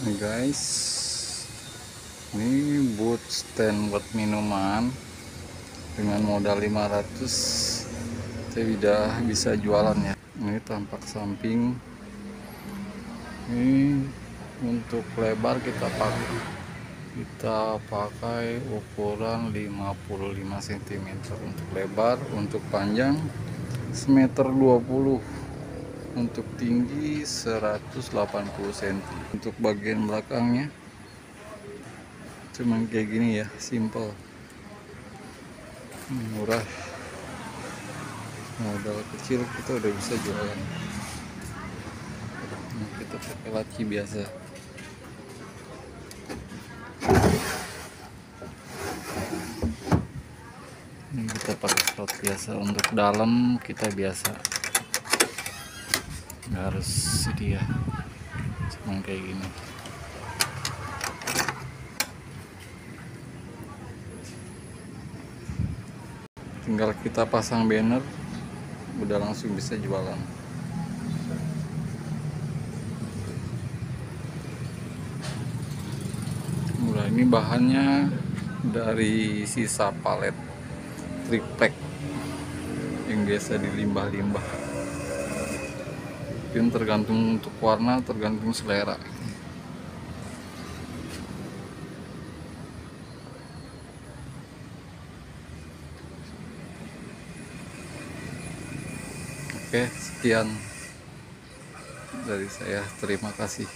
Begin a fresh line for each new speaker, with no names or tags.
Nih guys. Ini boot stand buat minuman. Dengan modal 500 saya udah bisa jualan ya. Ini tampak samping. Ini untuk lebar kita pakai kita pakai ukuran 55 cm untuk lebar untuk panjang semeter 20 untuk tinggi 180 cm untuk bagian belakangnya cuman kayak gini ya simple. Murah. Modal kecil kita udah bisa jualan. Nah, kita pakai laci biasa. Ini kita pakai slot biasa. Untuk dalam kita biasa nggak harus dia cuma kayak gini. Tinggal kita pasang banner udah langsung bisa jualan. Mulai ini bahannya dari sisa palet triplek yang biasa di limbah-limbah mungkin tergantung untuk warna tergantung selera Oke, sekian dari saya. Terima kasih.